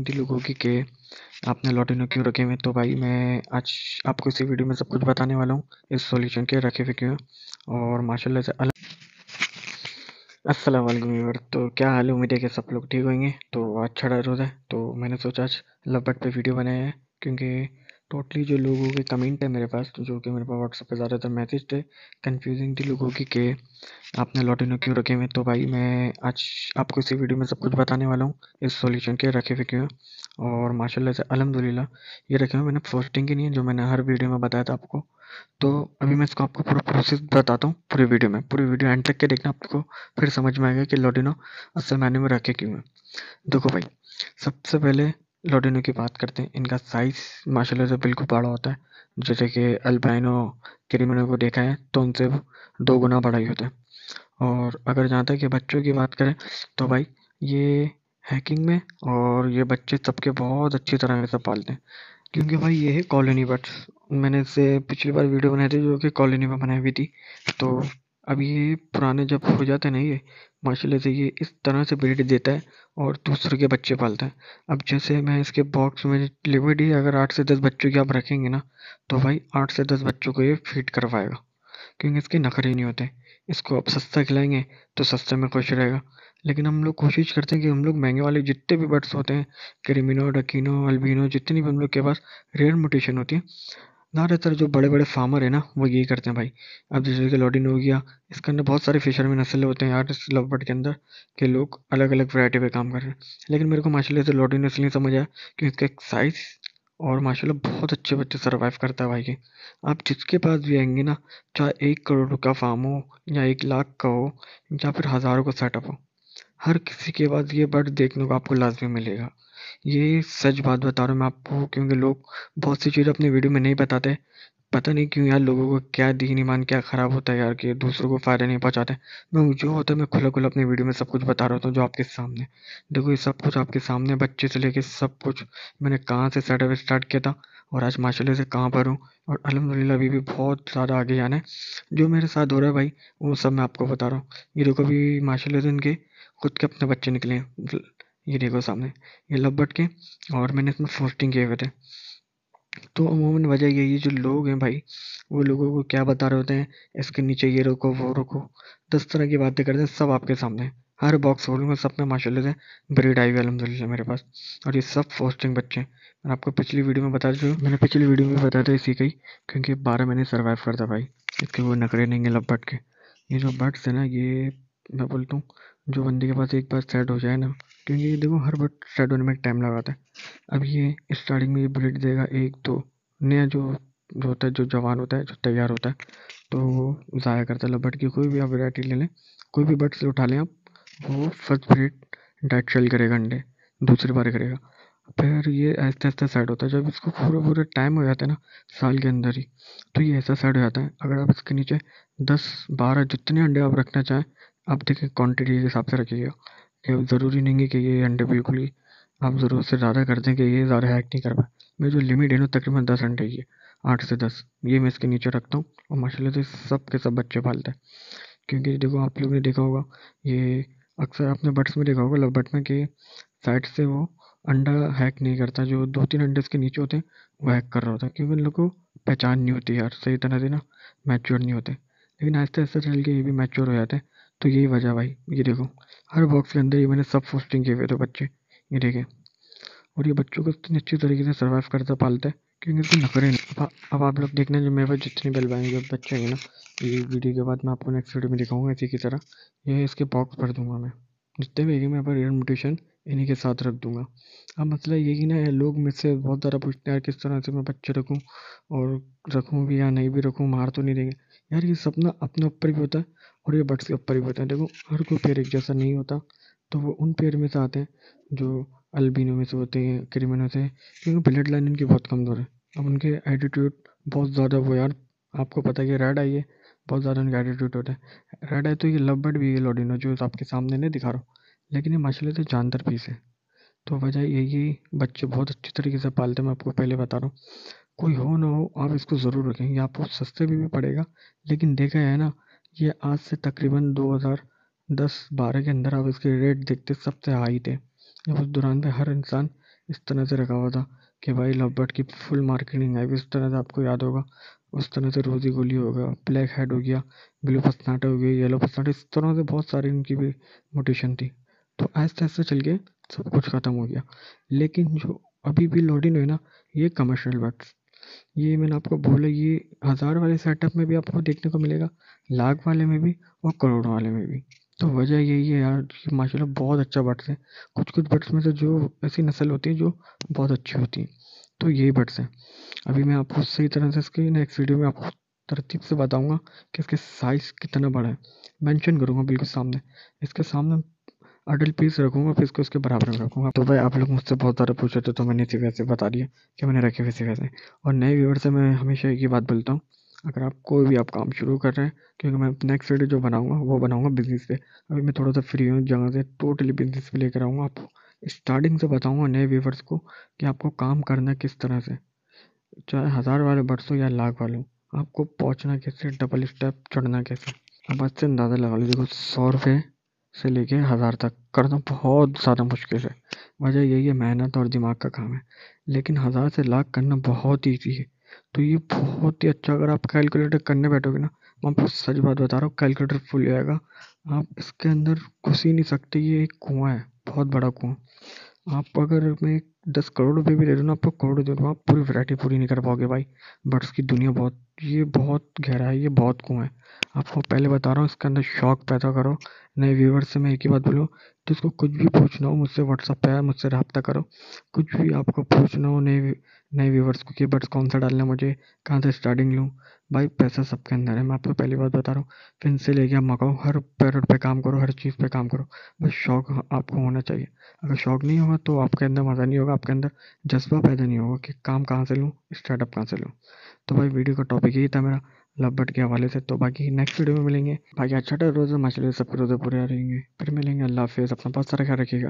हिंदी लोगों की के आपने लॉटिनो क्यों रखे हुए तो भाई मैं आज आपको इसी वीडियो में सब कुछ बताने वाला हूँ, इस सॉल्यूशन के रखे हुए क्यों? और माशाल्लाह से अलग अस्सलाम वालेकुम व्यूअर तो क्या हाल है? उम्मीद है कि सब लोग ठीक होंगे। तो अच्छा रोज़ है तो मैंने सोचा आज लव बर्ड पर वीडियो बनाया है, क्योंकि टोटली जो लोगों के कमेंट है मेरे पास जो कि मेरे पास व्हाट्सएप पे ज़्यादातर मैसेज थे कंफ्यूजिंग थी लोगों की कि आपने लॉटिनो क्यों रखे हुए तो भाई मैं आज आपको इसी वीडियो में सब कुछ बताने वाला हूँ, इस सॉल्यूशन के रखे हुए क्यों और माशाल्लाह से अल्हम्दुलिल्लाह, ये रखे हुए मैंने पोस्टिंग की नहीं है, जो मैंने हर वीडियो में बताया था आपको। तो अभी मैं इसको आपको पूरा प्रोसेस बताता हूँ, पूरी वीडियो में, पूरी वीडियो एंड तक के देखना, आपको फिर समझ में आएगा कि लॉटिनो असल मैंने में रखे क्यों है। देखो भाई, सबसे पहले लोडिनो की बात करते हैं। इनका साइज़ माशाल्लाह से बिल्कुल बड़ा होता है। जैसे कि अल्बाइनो क्रिमिनो को देखा है तो उनसे दो गुना बड़ा ही होता है। और अगर जहाँ तक कि बच्चों की बात करें तो भाई ये हैकिंग में और ये बच्चे सबके बहुत अच्छी तरह से पालते हैं। क्योंकि भाई ये है कॉलोनी बर्ड्स मैंने इससे पिछली बार वीडियो बनाई थी जो कि कॉलोनी में बनाई हुई थी। तो अब ये पुराने जब हो जाते हैं ना ये, माशाल्लाह से ये इस तरह से ब्रीड देता है और दूसरे के बच्चे पालता है। अब जैसे मैं इसके बॉक्स में लिमिट ही अगर आठ से दस बच्चों की आप रखेंगे ना तो भाई आठ से दस बच्चों को ये फ़ीड करवाएगा, क्योंकि इसके नखरे नहीं होते। इसको आप सस्ता खिलाएँगे तो सस्ते में खुश रहेगा। लेकिन हम लोग कोशिश करते हैं कि हम लोग महँगे वाले जितने भी बर्ड्स होते हैं क्रिमिनो डकीनो अल्बिनो जितनी भी हम लोग के पास रेयर मोटेशन होती है ज़्यादातर जो बड़े बड़े फार्मर हैं ना, वो यही करते हैं भाई। अब जैसे कि लॉडिन हो गया, इसके अंदर बहुत सारे फिशर में नस्ल होते हैं यार, इस लव के अंदर, के लोग अलग अलग वैरायटी पे काम कर रहे हैं। लेकिन मेरे को माशाल्लाह से लॉडिन इसलिए समझ आया, कि इसका एक साइज़ और माशाल्लाह बहुत अच्छे बच्चे सर्वाइव करता है भाई के। आप जिसके पास भी आएँगे ना, चाहे एक करोड़ का फार्म हो या एक लाख का हो, या फिर हज़ारों का सेटअप हो हर किसी के पास ये बर्ड देखने को आपको लाजमी मिलेगा। ये सच बात बता रहा हूँ मैं आपको, क्योंकि लोग बहुत सी चीज़ें अपनी वीडियो में नहीं बताते। पता नहीं क्यों यार, लोगों को क्या दीन ईमान, क्या ख़राब होता है यार कि दूसरों को फ़ायदा नहीं पहुँचाते। मैं जो होता है मैं खुला खुला अपनी वीडियो में सब कुछ बता रहा हूँ जो आपके सामने। देखो ये सब कुछ आपके सामने, बच्चे से लेके सब कुछ। मैंने कहाँ से सेटअप स्टार्ट किया था और आज माशाल्लाह से कहाँ पर हूँ। और अलहमदिल्ला अभी भी बहुत ज़्यादा आगे जाना है। जो मेरे साथ हो रहा है भाई, वो सब मैं आपको बता रहा हूँ। ये देखो अभी माशाल्लाह से इनके खुद के अपने बच्चे निकले हैं ये देखो सामने, ये लब्बट के और मैंने इसमें फोस्टिंग किए हुए थे। तो अमूमन वजह यही है, जो लोग हैं भाई, वो लोगों को क्या बता रहे होते हैं, इसके नीचे ये रखो वो रखो दस तरह की बातें करते हैं, सब आपके सामने। हर बॉक्स खोलूँगा सब में माशाल्लाह से ब्रीड आई हुई अलहमदिल्ला मेरे पास। और ये सब फोस्टिंग बच्चे। मैं आपको पिछली वीडियो में बता दूँ मैंने पिछली वीडियो में बताया था, इसी का ही, क्योंकि बारह महीने सर्वाइव करता भाई, इसके वो नखरे नहीं है लब्बट के। ये जो बर्ड्स है ना, ये मैं बोलता हूँ जो बंदे के पास एक बार सेट हो जाए ना, क्योंकि ये देखो हर बर्ड सेट होने में टाइम लगाता है। अब ये स्टार्टिंग में ये ब्रीड देगा एक तो नया जो जो होता है, जो जवान होता है, जो तैयार होता है तो वो ज़ाया करता है। बट की कोई भी आप वेराइटी ले लें, कोई भी बर्ड से उठा लें आप, वो फ़र्स्ट ब्रीड डाइट शेल करेगा अंडे, दूसरी बार करेगा। फिर ये आहिस्ता आहिस्ता सेट होता है, जब इसको पूरा पूरा टाइम हो जाता है ना, साल के अंदर ही तो ये ऐसा सेट हो जाता है। अगर आप इसके नीचे दस, बारह जितने अंडे आप रखना चाहें आप देखिए क्वान्टिटी के हिसाब से रखिएगा। ये ज़रूरी नहीं है कि ये अंडे बिल्कुल ही आप ज़रूरत से ज़्यादा कर दें कि ये ज़्यादा हैक नहीं कर पाए। मेरी जो लिमिट है ना, तकरीबन दस अंडे की है, आठ से दस। ये मैं इसके नीचे रखता हूँ और माशाल्लाह से सब के सब बच्चे पालते हैं। क्योंकि देखो, आप लोग ने देखा होगा, ये अक्सर आपने बट्स में देखा होगा लव बट में कि साइड से वो अंडा हैक नहीं करता। जो दो तीन अंडे इसके नीचे होते हैं, वो हैक कर रहा होता है। क्योंकि उन लोग को पहचान नहीं होती यार, सही तरह से ना मैच्योर नहीं होते। लेकिन आहिस्ता आहिस्ता चल के ये भी मैच्योर हो जाते हैं। तो यही वजह भाई, ये देखो, हर बॉक्स के अंदर ही मैंने सब पोस्टिंग किए हुए थे बच्चे, ये देखें। और ये बच्चों को इतनी अच्छी तरीके से सर्वाइव करता, पालते हैं क्योंकि इसको नखरे नहीं। अब आप लोग देखना जो मेरे पास जितने बल पाएँगे बच्चे हैं ना, ये वीडियो के बाद मैं आपको नेक्स्ट वीडियो में दिखाऊँगा इसी की तरह। ये इसके बॉक्स भर दूँगा मैं। जितने भी मैं पर एयर मोटेशन इन्हीं के साथ रख दूँगा। अब मसला ये कि ना लोग मुझसे बहुत ज़्यादा पूछते हैं, यार किस तरह से मैं बच्चे रखूँ और रखूँ भी या नहीं भी रखूँ, मार तो नहीं देंगे। यार ये सपना अपने ऊपर भी होता है। और ये बर्ड्स के ऊपर भी होता है। देखो हर कोई पेड़ एक जैसा नहीं होता। तो वो उन पेड़ में से आते हैं जो अल्बिनो में से होते हैं क्रिमिनो से क्योंकि ब्लड लाइन इनकी बहुत कमज़ोर है। अब उनके एटीट्यूड बहुत ज़्यादा वो यार आपको पता है कि रेड आई है बहुत ज़्यादा उनका एटीट्यूड होता है। रेड आई तो ये लव बर्ड भी है लॉडिनो जो आपके सामने नहीं दिखा रहा हूँ। लेकिन ये माशाल्लाह से जानदार पीस है। तो वजह यही बच्चे बहुत अच्छी तरीके से पालते हैं मैं आपको पहले बता रहा हूँ। कोई हो ना हो आप इसको ज़रूर रखें। ये आपको सस्ते भी, भी पड़ेगा लेकिन देखा है ना ये आज से तकरीबन 2010-12 के अंदर आप इसके रेट देखते सबसे हाई थे। उस दौरान पे हर इंसान इस तरह से रखा हुआ था कि भाई लव बर्ड की फुल मार्केटिंग आई। इस तरह से आपको याद होगा, उस तरह से रोजी गोली हो गया ब्लैक हेड हो गया ब्लू पसनाटे हो गया येलो पसनाटे इस तरह से बहुत सारी इनकी भी मोटिशन थी। तो ऐसे ऐसे चल के सब कुछ ख़त्म हो गया। लेकिन जो अभी भी लॉडिन है ना, ये कमर्शियल बर्ड्स ये मैंने आपको बोला, ये हज़ार वाले सेटअप में भी आपको देखने को मिलेगा, लाख वाले में भी और करोड़ वाले में भी। तो वजह यही है यार कि माशाल्लाह बहुत अच्छा बर्ड्स है। कुछ कुछ बर्ड्स में से जो ऐसी नस्ल होती है जो बहुत अच्छी होती है तो यही बर्ड्स हैं। अभी मैं आपको सही तरह से इसकी नेक्स्ट वीडियो में आपको तरतीब से बताऊँगा कि इसके साइज़ कितना बड़ा है। मेंशन करूँगा बिल्कुल सामने। इसके सामने अडल पीस रखूँगा, फिर इसको उसके बराबर में रखूँगा। तो भाई, आप लोग मुझसे बहुत ज़्यादा रहे थे तो मैंने इसी वजह से बता दिया कि मैंने रखे वैसे वैसे और नए व्यूवर से मैं हमेशा एक ही बात बोलता हूँ, अगर आप कोई भी आप काम शुरू कर रहे हैं, क्योंकि मैं नेक्स्ट वीडियो जो बनाऊँगा, वो बनाऊँगा बिज़नेस पे। अभी मैं थोड़ा सा फ्री हूँ जगह से टोटली बिज़नेस पे लेकर आऊँगा। आपको स्टार्टिंग से बताऊँगा नए व्यूवर्स को कि आपको काम करना किस तरह से। चाहे हज़ार वाले, बरसों या लाख वाले आपको पहुँचना कैसे डबल स्टेप चढ़ना कैसे। आज से अंदाज़ा लगा लीजिए देखो सौ रुपये से लेके हज़ार तक करना बहुत ज़्यादा मुश्किल है। वजह यही है, मेहनत और दिमाग का काम है। लेकिन हज़ार से लाख करना बहुत ईजी है। तो ये बहुत ही अच्छा अगर आप कैलकुलेटर करने बैठोगे ना, मैं आपको सच बात बता रहा हूँ कैलकुलेटर फुल जाएगा आप इसके अंदर घुस ही नहीं सकते, ये एक कुआँ है, बहुत बड़ा कुआँ। आप अगर मैं दस करोड़ रुपये भी दे दूँ ना, आपको करोड़ दे दूँ, आप पूरी वैरायटी पूरी नहीं कर पाओगे भाई। बर्ड्स की दुनिया बहुत, ये बहुत गहरा है, ये बहुत कुआँ है। आपको पहले बता रहा हूँ, इसके अंदर शौक पैदा करो। नए व्यूवर्स से मैं एक ही बात बोलूँ तो जिसको कुछ भी पूछना हो मुझसे व्हाट्सअप पे मुझसे रब्ता करो। कुछ भी आपको पूछना हो नए नए व्यूवर्स को कि बर्ड्स कौन सा डालना मुझे? कहाँ से स्टार्टिंग लूँ? भाई, पैसा सबके अंदर है। मैं आपको पहली बात बता रहा हूँ फिर से ले गया मकाओ, हर पैरट पे काम करो, हर चीज़ पे काम करो। बस शौक आपको होना चाहिए। अगर शौक नहीं होगा तो आपके अंदर मज़ा नहीं होगा, आपके अंदर जज्बा पैदा नहीं होगा कि काम कहाँ से लूँ, स्टार्टअप कहाँ से लूँ। तो भाई, वीडियो का टॉपिक यही था मेरा, लव बट के हवाले से। तो बाकी नेक्स्ट वीडियो में मिलेंगे। बाकी अच्छा रोज़ मछली सब रोज़े पूरे रहेंगे। फिर मिलेंगे। अल्लाह हाफिज़। अपना बहुत सारा ख्याल रखिएगा।